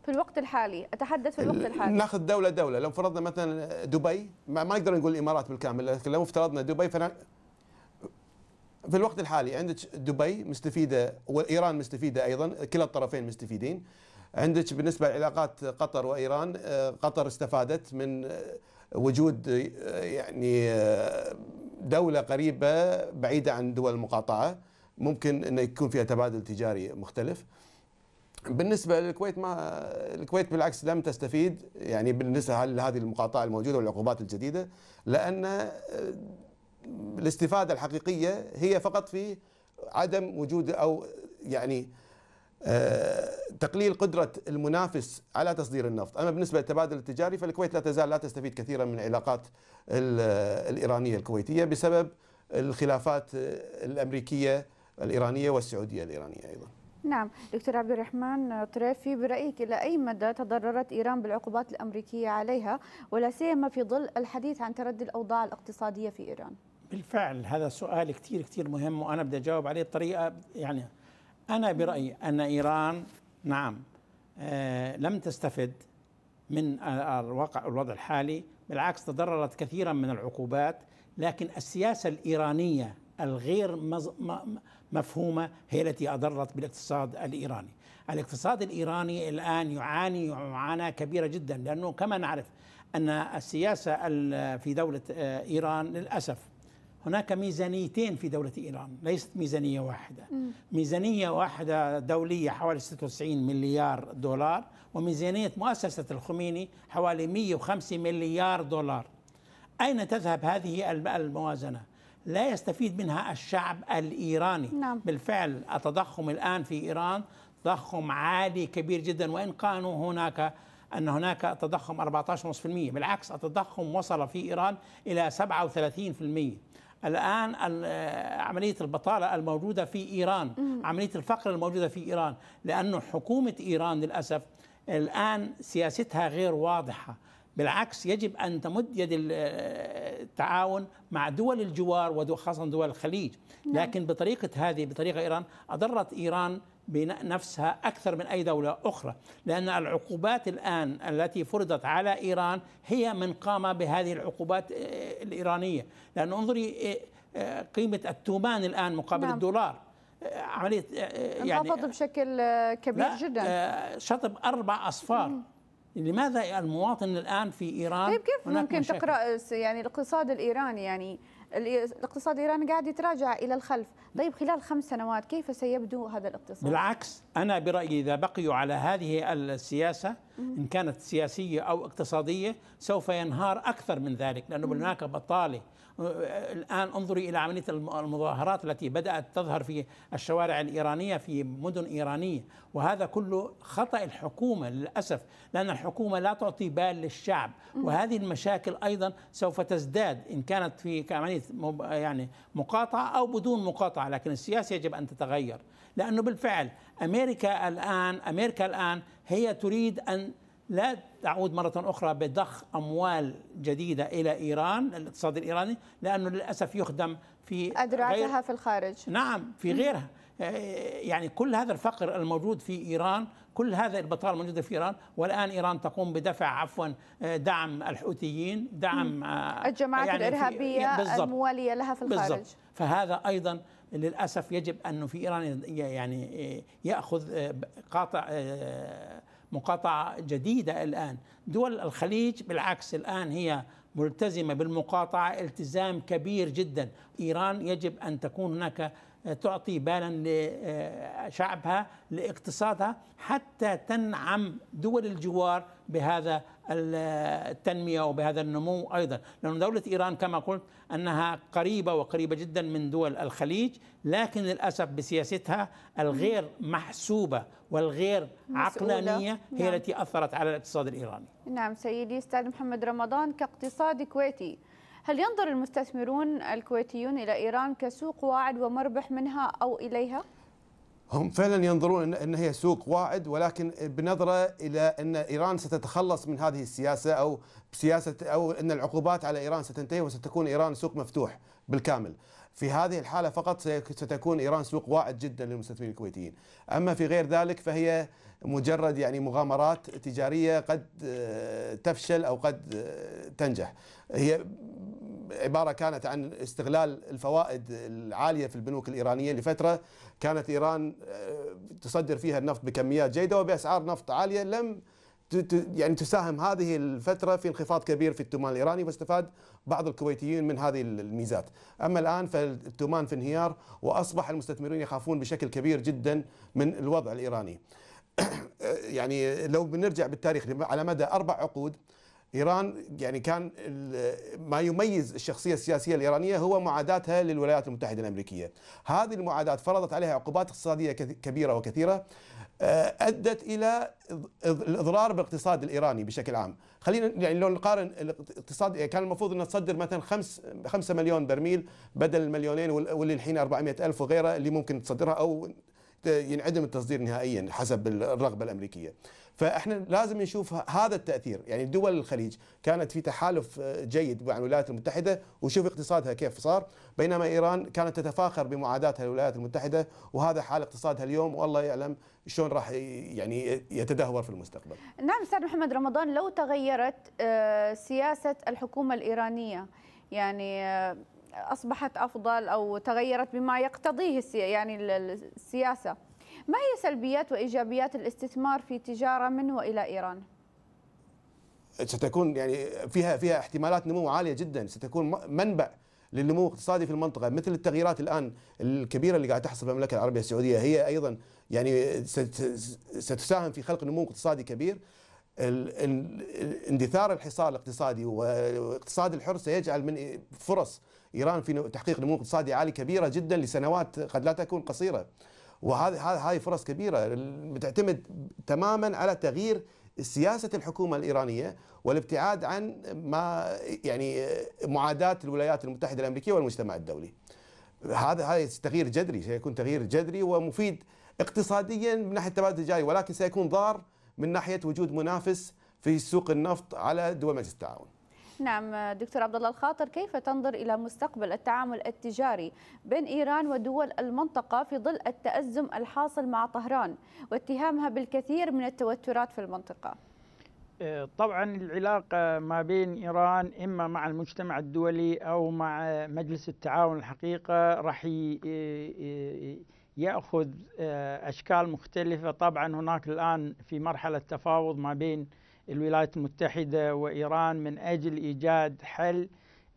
S1: في الوقت الحالي أتحدث في الوقت الحالي.
S5: ناخذ دولة دولة لو فرضنا مثلا دبي ما, ما نقدر نقول الإمارات بالكامل لكن لو افترضنا دبي فنا في الوقت الحالي عندك دبي مستفيدة وإيران مستفيدة أيضا كلا الطرفين مستفيدين. عندك بالنسبة لعلاقات قطر وإيران آه، قطر استفادت من وجود يعني دولة قريبة بعيدة عن دول المقاطعة. ممكن أن يكون فيها تبادل تجاري مختلف. بالنسبة للكويت ما الكويت بالعكس لم تستفيد يعني بالنسبة لهذه المقاطعة الموجودة والعقوبات الجديدة لأن الاستفادة الحقيقية هي فقط في عدم وجود أو يعني آه، تقليل قدرة المنافس على تصدير النفط. أما بالنسبة للتبادل التجاري فالكويت لا تزال لا تستفيد كثيرا من العلاقات الإيرانية الكويتية بسبب الخلافات الأمريكية الإيرانية والسعودية الإيرانية أيضا.
S1: نعم. دكتور عبد الرحمن طريفي برأيك إلى أي مدى تضررت إيران بالعقوبات الأمريكية عليها؟ ولا سيما في ظل الحديث عن تردي الأوضاع الاقتصادية في إيران.
S3: بالفعل هذا سؤال كثير كثير مهم وأنا بدي أجاوب عليه بطريقة يعني أنا برأيي أن إيران نعم آه لم تستفد من الواقع الوضع الحالي بالعكس تضررت كثيرا من العقوبات لكن السياسة الإيرانية الغير مفهومة هي التي أضرت بالاقتصاد الإيراني الاقتصاد الإيراني الآن يعاني معاناة كبيرة جدا لأنه كما نعرف أن السياسة في دولة آه، إيران للأسف هناك ميزانيتين في دولة إيران ليست ميزانية واحدة م. ميزانية واحدة دولية حوالي 96 مليار دولار وميزانية مؤسسة الخميني حوالي 105 مليار دولار أين تذهب هذه الموازنة؟ لا يستفيد منها الشعب الإيراني.
S1: نعم.
S3: بالفعل التضخم الآن في إيران تضخم عالي كبير جدا وإن كانوا هناك أن هناك تضخم 14.5% بالعكس التضخم وصل في إيران إلى 37% الآن عملية البطالة الموجودة في إيران عملية الفقر الموجودة في إيران لأنه حكومة إيران للأسف الآن سياستها غير واضحة. بالعكس يجب أن تمد يد التعاون مع دول الجوار وخاصة دول الخليج نعم. لكن بطريقة هذه بطريقة إيران أضرت إيران بنفسها أكثر من أي دولة أخرى لأن العقوبات الآن التي فرضت على إيران هي من قام بهذه العقوبات آه، الإيرانية لأن انظري آه، آه، قيمة التومان الآن مقابل نعم. الدولار
S1: عملية يعني انخفض بشكل كبير
S3: لا
S1: جدا
S3: شطب أربع أصفار مم. لماذا المواطن الآن في إيران
S1: طيب كيف ممكن مشاكل. تقرأ يعني الاقتصاد الإيراني يعني الاقتصاد الإيراني قاعد يتراجع إلى الخلف، طيب خلال خمس سنوات كيف سيبدو هذا الاقتصاد؟
S3: بالعكس أنا برأيي إذا بقيوا على هذه السياسة إن كانت سياسية أو اقتصادية سوف ينهار أكثر من ذلك لأنه هناك بطالة. الآن انظري إلى عملية المظاهرات التي بدأت تظهر في الشوارع الإيرانية في مدن إيرانية وهذا كله خطأ الحكومة للأسف لأن الحكومة لا تعطي بال للشعب. وهذه المشاكل أيضا سوف تزداد إن كانت في عملية يعني مقاطعة أو بدون مقاطعة لكن السياسة يجب أن تتغير. لأنه بالفعل أمريكا الآن أمريكا الآن هي تريد أن لا تعود مرة أخرى بضخ أموال جديدة إلى إيران الاقتصاد الإيراني لأنه للأسف يخدم في
S1: أدراجها في الخارج.
S3: نعم في غيرها. آه، يعني كل هذا الفقر الموجود في إيران كل هذا البطالة الموجودة في إيران والآن إيران تقوم بدفع عفوا آه، دعم الحوثيين دعم
S1: آه، الجماعات يعني الإرهابية الموالية لها في الخارج. بالزبط.
S3: فهذا أيضا للأسف يجب أنه في إيران يعني يأخذ قاطع مقاطعة جديدة الآن. دول الخليج بالعكس الآن هي ملتزمة بالمقاطعة التزام كبير جدا. إيران يجب أن تكون هناك تعطي بالا لشعبها لاقتصادها حتى تنعم دول الجوار بهذا التنمية وبهذا النمو أيضا لأن دولة إيران كما قلت أنها قريبة وقريبة جدا من دول الخليج لكن للأسف بسياستها الغير محسوبة والغير عقلانية هي نعم. التي أثرت على الاقتصاد الإيراني
S1: نعم سيدي أستاذ محمد رمضان كاقتصاد كويتي هل ينظر المستثمرون الكويتيون إلى إيران كسوق واعد ومربح منها أو إليها؟
S5: هم فعلا ينظرون ان هي سوق واعد ولكن بنظرة إلى إن إيران ستتخلص من هذه السياسة أو بسياسه أو إن العقوبات على إيران ستنتهي وستكون إيران سوق مفتوح بالكامل. في هذه الحالة فقط ستكون إيران سوق واعد جدا للمستثمرين الكويتيين، أما في غير ذلك فهي مجرد يعني مغامرات تجارية قد آه، تفشل أو قد آه، تنجح. هي عبارة كانت عن استغلال الفوائد العالية في البنوك الإيرانية لفترة كانت إيران آه، تصدر فيها النفط بكميات جيدة وبأسعار نفط عالية لم يعني تساهم هذه الفترة في انخفاض كبير في التومان الإيراني واستفاد بعض الكويتيين من هذه الميزات، أما الآن فالتومان في انهيار وأصبح المستثمرون يخافون بشكل كبير جدا من الوضع الإيراني. يعني لو بنرجع بالتاريخ على مدى أربع عقود إيران يعني كان ما يميز الشخصية السياسية الإيرانية هو معاداتها للولايات المتحدة الأمريكية. هذه المعادات فرضت عليها عقوبات اقتصادية كبيرة وكثيرة آه، أدت إلى الإضرار بالاقتصاد الإيراني بشكل عام. خلينا يعني لو نقارن الاقتصاد كان المفروض ان تصدر مثلا 5 5 مليون برميل بدل المليونين واللي الحين 400 ألف وغيرها اللي ممكن تصدرها أو ينعدم التصدير نهائيا حسب الرغبة الأمريكية. فإحنا لازم نشوف هذا التأثير يعني دول الخليج كانت في تحالف جيد مع الولايات المتحدة وشوف اقتصادها كيف صار بينما إيران كانت تتفاخر بمعاداتها للولايات المتحدة وهذا حال اقتصادها اليوم والله يعلم شلون راح يعني يتدهور في المستقبل.
S1: نعم أستاذ محمد رمضان لو تغيرت آه، سياسة الحكومة الإيرانية يعني آه، أصبحت أفضل أو تغيرت بما يقتضيه يعني السياسة. ما هي سلبيات وإيجابيات الاستثمار في تجارة من وإلى إيران؟
S5: ستكون يعني فيها فيها احتمالات نمو عالية جدا. ستكون منبع للنمو الاقتصادي في المنطقة مثل التغييرات الآن الكبيرة اللي قاعد تحصل في المملكة العربية السعودية. هي أيضا يعني ستساهم في خلق نمو اقتصادي كبير. اندثار الحصار الاقتصادي والاقتصاد الحر سيجعل من فرص إيران في تحقيق نمو اقتصادي عالي كبيرة جدا لسنوات قد لا تكون قصيرة وهذه هذه فرص كبيرة بتعتمد تماما على تغيير سياسة الحكومة الإيرانية والابتعاد عن ما يعني معاداة الولايات المتحدة الأمريكية والمجتمع الدولي. هذا هذا تغيير جذري سيكون تغيير جذري ومفيد اقتصاديا من ناحية التبادل التجاري ولكن سيكون ضار من ناحية وجود منافس في سوق النفط على دول مجلس التعاون.
S1: نعم دكتور عبد الله الخاطر كيف تنظر إلى مستقبل التعامل التجاري بين إيران ودول المنطقة في ظل التأزم الحاصل مع طهران واتهامها بالكثير من التوترات في المنطقة؟
S4: آه، طبعا العلاقة ما بين إيران إما مع المجتمع الدولي أو مع مجلس التعاون الحقيقة راح يأخذ آه، أشكال مختلفة طبعا هناك الآن في مرحلة تفاوض ما بين الولايات المتحدة وإيران من أجل إيجاد حل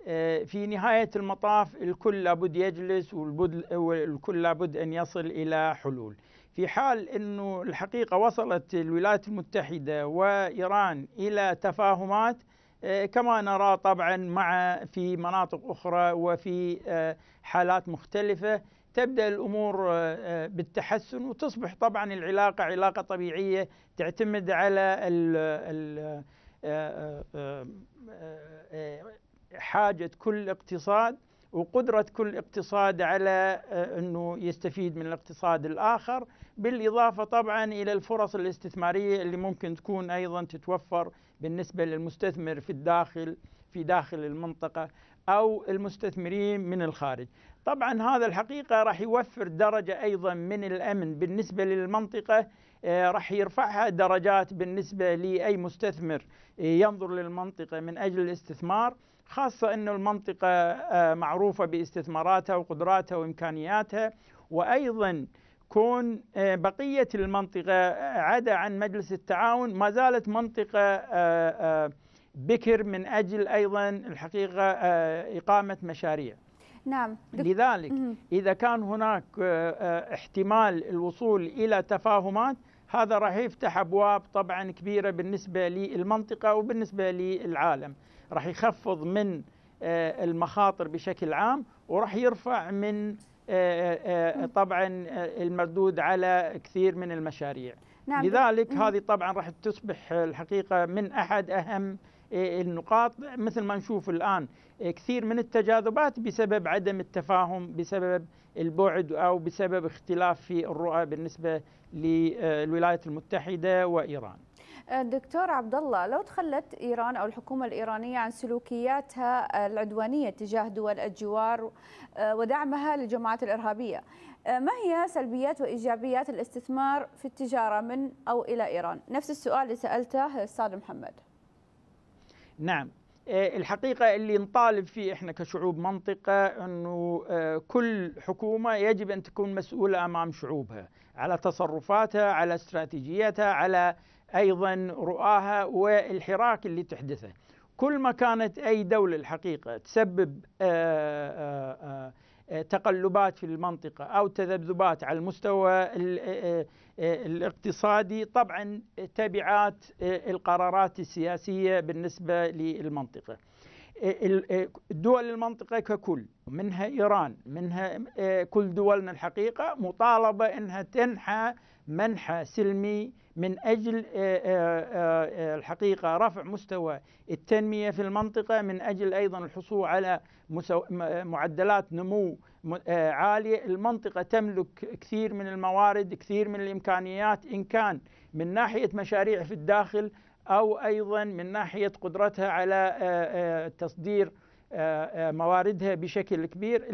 S4: آه، في نهاية المطاف الكل لابد يجلس والكل لابد أن يصل إلى حلول. في حال أنه الحقيقة وصلت الولايات المتحدة وإيران إلى تفاهمات آه، كما نرى طبعا مع في مناطق أخرى وفي آه، حالات مختلفة تبدأ الأمور آه، آه، بالتحسن وتصبح طبعا العلاقة علاقة طبيعية تعتمد على ال آه، حاجة كل اقتصاد وقدرة كل اقتصاد على إنه يستفيد من الاقتصاد الآخر بالإضافة طبعا إلى الفرص الاستثمارية اللي ممكن تكون أيضا تتوفر بالنسبة للمستثمر في الداخل في داخل المنطقة. أو المستثمرين من الخارج. طبعا هذا الحقيقة راح يوفر درجة أيضا من الأمن بالنسبة للمنطقة آه، راح يرفعها درجات بالنسبة لأي مستثمر آه، ينظر للمنطقة من أجل الاستثمار خاصة أن المنطقة آه، معروفة باستثماراتها وقدراتها وإمكانياتها. وأيضا كون بقية المنطقة عدا عن مجلس التعاون ما زالت منطقة بكر من أجل أيضا الحقيقة إقامة مشاريع.
S1: نعم.
S4: لذلك إذا كان هناك احتمال الوصول إلى تفاهمات هذا راح يفتح أبواب طبعا كبيرة بالنسبة للمنطقة وبالنسبة للعالم. راح يخفض من المخاطر بشكل عام وراح يرفع من طبعا المردود على كثير من المشاريع. نعم. لذلك هذه طبعا راح تصبح الحقيقة من أحد أهم النقاط مثل ما نشوف الآن كثير من التجاذبات بسبب عدم التفاهم بسبب البعد أو بسبب اختلاف في الرؤى بالنسبة للولايات المتحدة وإيران
S1: دكتور عبد الله لو تخلت إيران أو الحكومة الإيرانية عن سلوكياتها العدوانية تجاه دول الجوار ودعمها للجماعات الإرهابية، ما هي سلبيات وإيجابيات الاستثمار في التجارة من أو إلى إيران؟ نفس السؤال اللي سألته الأستاذ محمد.
S4: نعم. الحقيقة اللي نطالب فيه إحنا كشعوب منطقة إنه كل حكومة يجب أن تكون مسؤولة أمام شعوبها على تصرفاتها على استراتيجيتها على أيضا رؤاها والحراك اللي تحدثه. كل ما كانت أي دولة الحقيقة تسبب آآ تقلبات في المنطقة أو تذبذبات على المستوى الاقتصادي طبعا تبعات القرارات السياسية بالنسبة للمنطقة. دول المنطقة ككل منها إيران منها كل دولنا الحقيقة مطالبة أنها تنحى منحى سلمي من أجل الحقيقة رفع مستوى التنمية في المنطقة من أجل أيضا الحصول على معدلات نمو عالية، المنطقة تملك كثير من الموارد، كثير من الإمكانيات إن كان من ناحية مشاريع في الداخل أو أيضا من ناحية قدرتها على تصدير مواردها بشكل كبير،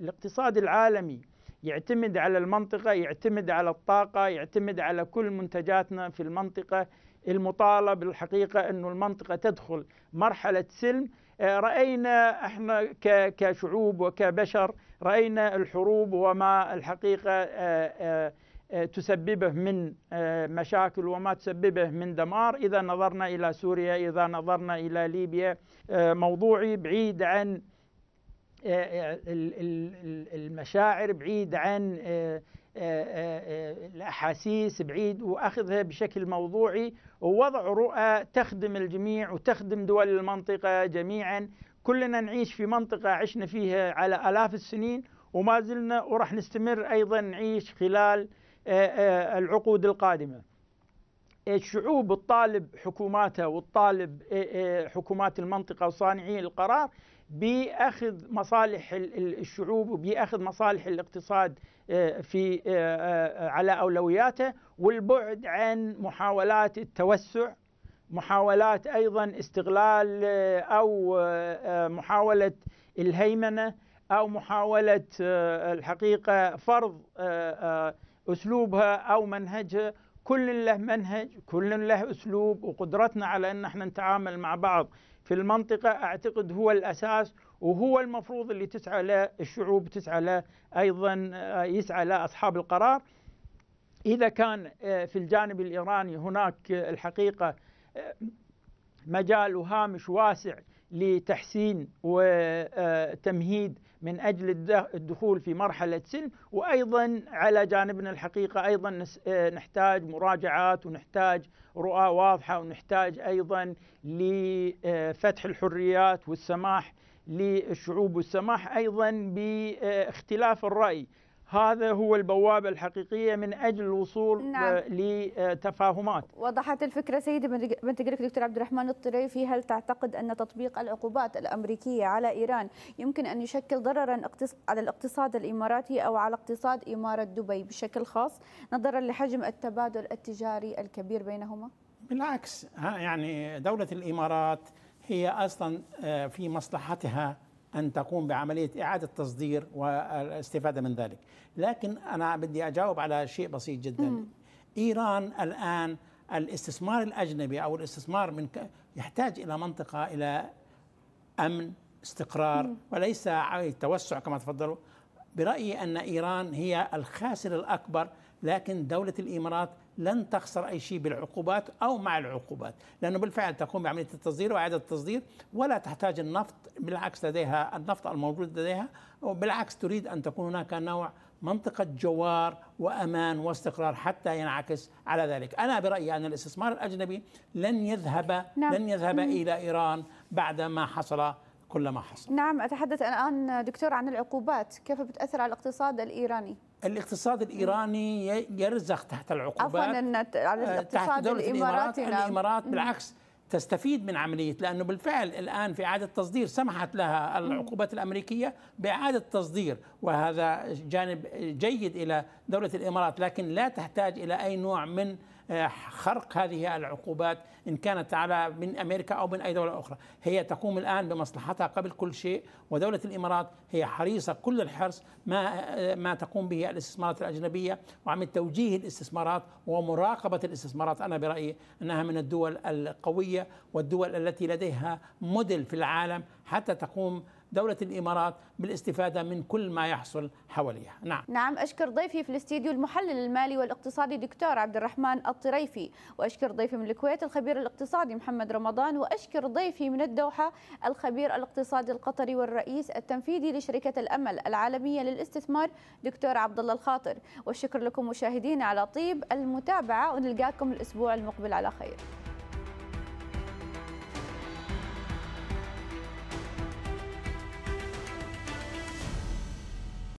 S4: الاقتصاد العالمي يعتمد على المنطقة يعتمد على الطاقة يعتمد على كل منتجاتنا في المنطقة المطالب الحقيقة أن المنطقة تدخل مرحلة سلم. رأينا إحنا كشعوب وكبشر رأينا الحروب وما الحقيقة تسببه من مشاكل وما تسببه من دمار. إذا نظرنا إلى سوريا إذا نظرنا إلى ليبيا موضوعي بعيد عن المشاعر بعيد عن الأحاسيس بعيد وأخذها بشكل موضوعي ووضع رؤى تخدم الجميع وتخدم دول المنطقة جميعا. كلنا نعيش في منطقة عشنا فيها على آلاف السنين وما زلنا وراح نستمر أيضا نعيش خلال العقود القادمة. الشعوب الطالب حكوماتها والطالب حكومات المنطقة وصانعي القرار باخذ مصالح الشعوب وباخذ مصالح الاقتصاد في على أولوياته والبعد عن محاولات التوسع محاولات أيضا استغلال أو محاولة الهيمنة أو محاولة الحقيقة فرض أسلوبها أو منهجها. كل له منهج كل له أسلوب وقدرتنا على أن إحنا نتعامل مع بعض في المنطقة أعتقد هو الأساس وهو المفروض اللي تسعى له الشعوب تسعى له أيضا يسعى له أصحاب القرار. إذا كان في الجانب الإيراني هناك الحقيقة مجال وهامش واسع لتحسين وتمهيد من أجل الدخول في مرحلة سلم وأيضا على جانبنا الحقيقة أيضا نحتاج مراجعات ونحتاج رؤى واضحة ونحتاج أيضا لفتح الحريات والسماح للشعوب والسماح أيضا باختلاف الرأي. هذا هو البوابة الحقيقية من أجل الوصول نعم. لتفاهمات
S1: وضحت الفكرة سيدي بنتقلك دكتور عبد الرحمن الطريفي هل تعتقد أن تطبيق العقوبات الأمريكية على إيران يمكن أن يشكل ضررا على الاقتصاد الإماراتي أو على اقتصاد إمارة دبي بشكل خاص نظرا لحجم التبادل التجاري الكبير بينهما؟
S3: بالعكس يعني دولة الإمارات هي أصلا في مصلحتها أن تقوم بعملية إعادة تصدير والاستفادة من ذلك لكن أنا بدي أجاوب على شيء بسيط جدا م. إيران الآن الاستثمار الأجنبي أو الاستثمار من ك... يحتاج إلى منطقة إلى أمن استقرار م. وليس توسع كما تفضلوا برأيي أن إيران هي الخاسر الأكبر لكن دولة الإمارات لن تخسر أي شيء بالعقوبات أو مع العقوبات لأنه بالفعل تقوم بعملية التصدير وإعادة التصدير ولا تحتاج النفط بالعكس لديها النفط الموجود لديها وبالعكس تريد أن تكون هناك نوع منطقة جوار وأمان واستقرار حتى ينعكس على ذلك. أنا برأيي أن الاستثمار الأجنبي لن يذهب نعم. لن يذهب إلى إيران بعد ما حصل كل ما حصل.
S1: نعم أتحدث الآن دكتور عن العقوبات كيف بتأثر على الاقتصاد الإيراني؟
S3: الاقتصاد الإيراني يرزخ تحت العقوبات
S1: عفوا على الاقتصاد
S3: تحت دولة الإمارات نعم. الإمارات بالعكس تستفيد من عملية لأنه بالفعل الآن في إعادة تصدير سمحت لها العقوبات الأمريكية بإعادة تصدير وهذا جانب جيد إلى دولة الإمارات لكن لا تحتاج إلى أي نوع من خرق هذه العقوبات إن كانت على من أمريكا أو من أي دولة أخرى. هي تقوم الآن بمصلحتها قبل كل شيء ودولة الإمارات هي حريصة كل الحرص ما ما تقوم به الاستثمارات الأجنبية وعمل توجيه الاستثمارات ومراقبة الاستثمارات. أنا برأيي أنها من الدول القوية والدول التي لديها موديل في العالم حتى تقوم دولة الإمارات بالاستفادة من كل ما يحصل حواليها.
S1: نعم. نعم أشكر ضيفي في الاستديو المحلل المالي والاقتصادي دكتور عبد الرحمن الطريفي وأشكر ضيفي من الكويت الخبير الاقتصادي محمد رمضان وأشكر ضيفي من الدوحة الخبير الاقتصادي القطري والرئيس التنفيذي لشركة الأمل العالمية للاستثمار دكتور عبد الله الخاطر. والشكر لكم مشاهدينا على طيب المتابعة ونلقاكم الأسبوع المقبل على خير.